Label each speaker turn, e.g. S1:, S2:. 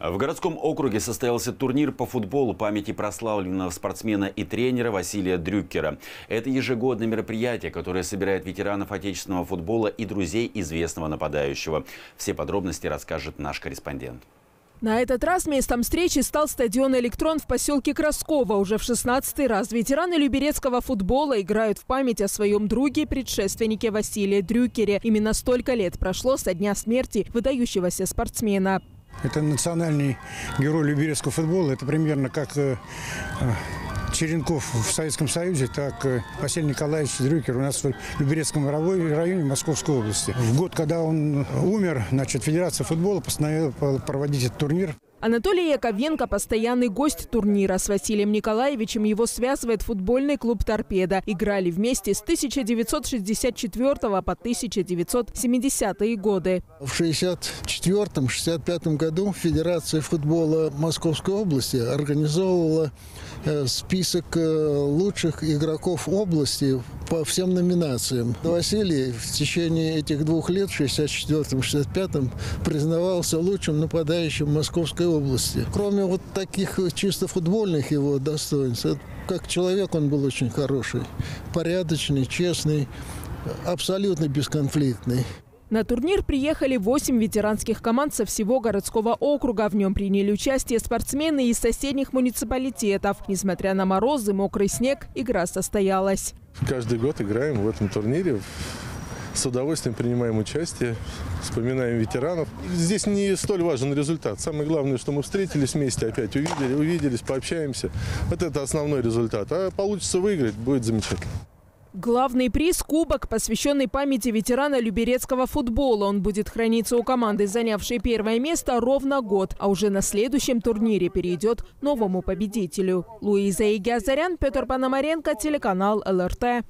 S1: В городском округе состоялся турнир по футболу памяти прославленного спортсмена и тренера Василия Дрюкера. Это ежегодное мероприятие, которое собирает ветеранов отечественного футбола и друзей известного нападающего. Все подробности расскажет наш корреспондент.
S2: На этот раз местом встречи стал стадион «Электрон» в поселке Красково. Уже в 16-й раз ветераны люберецкого футбола играют в память о своем друге, предшественнике Василия Дрюкере. Именно столько лет прошло со дня смерти выдающегося спортсмена.
S3: Это национальный герой люберецкого футбола. Это примерно как э, э, Черенков в Советском Союзе, так э, Василий Николаевич Дрюкер у нас в Люберецком районе Московской области. В год, когда он умер, значит, Федерация футбола постановила проводить этот турнир.
S2: Анатолий Яковенко – постоянный гость турнира. С Василием Николаевичем его связывает футбольный клуб «Торпеда». Играли вместе с 1964 по 1970 годы.
S4: В 1964-1965 году Федерация футбола Московской области организовывала э, список э, лучших игроков области по всем номинациям. Василий в течение этих двух лет, 64-65, признавался лучшим нападающим Московской области. Кроме вот таких чисто футбольных его достоинств, как человек он был очень хороший, порядочный, честный, абсолютно бесконфликтный.
S2: На турнир приехали 8 ветеранских команд со всего городского округа. В нем приняли участие спортсмены из соседних муниципалитетов. Несмотря на морозы, мокрый снег, игра состоялась.
S5: Каждый год играем в этом турнире. С удовольствием принимаем участие, вспоминаем ветеранов. Здесь не столь важен результат. Самое главное, что мы встретились вместе, опять увидели, увиделись, пообщаемся. Вот это основной результат. А получится выиграть, будет замечательно.
S2: Главный приз – кубок, посвященный памяти ветерана люберецкого футбола. Он будет храниться у команды, занявшей первое место, ровно год. А уже на следующем турнире перейдет новому победителю. Луиза Игиазарян, Петр Пономаренко, телеканал ЛРТ.